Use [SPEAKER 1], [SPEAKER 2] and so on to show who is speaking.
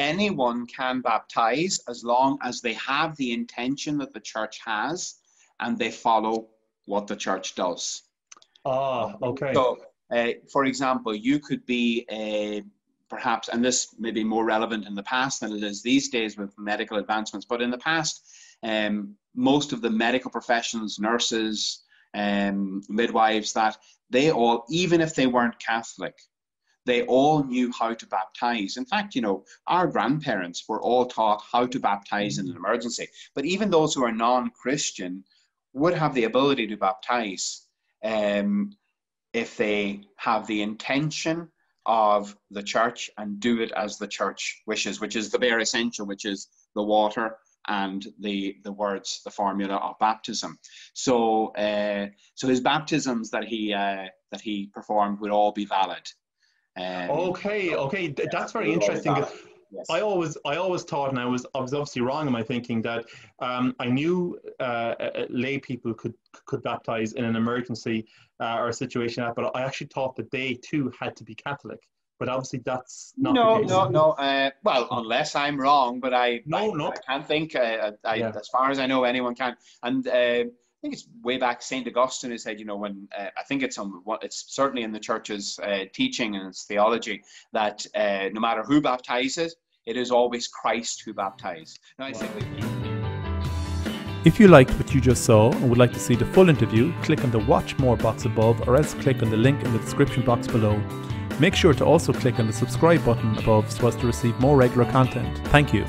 [SPEAKER 1] anyone can baptize as long as they have the intention that the church has and they follow what the church does.
[SPEAKER 2] Ah, okay.
[SPEAKER 1] So, uh, for example, you could be a perhaps, and this may be more relevant in the past than it is these days with medical advancements, but in the past, um, most of the medical professionals, nurses, um, midwives, that they all, even if they weren't Catholic, they all knew how to baptize. In fact, you know, our grandparents were all taught how to baptize in an emergency. But even those who are non Christian would have the ability to baptize um, if they have the intention of the church and do it as the church wishes, which is the bare essential, which is the water and the the words, the formula of baptism. So, uh, so his baptisms that he uh, that he performed would all be valid.
[SPEAKER 2] Um, okay, okay, that's very interesting. Yes. I always, I always thought, and I was, I was obviously wrong in my thinking that um, I knew uh, uh, lay people could could baptize in an emergency uh, or a situation, but I actually thought that they too had to be Catholic. But obviously, that's not.
[SPEAKER 1] No, no, no. Uh, well, unless I'm wrong, but I, no, I, no. I can't think. Uh, I, yeah. As far as I know, anyone can. And uh, I think it's way back Saint Augustine who said, you know, when uh, I think it's on it's certainly in the church's uh, teaching and its theology that uh, no matter who baptizes, it is always Christ who baptizes. Now, I.
[SPEAKER 3] If you liked what you just saw and would like to see the full interview, click on the Watch More box above or else click on the link in the description box below. Make sure to also click on the subscribe button above so as to receive more regular content. Thank you.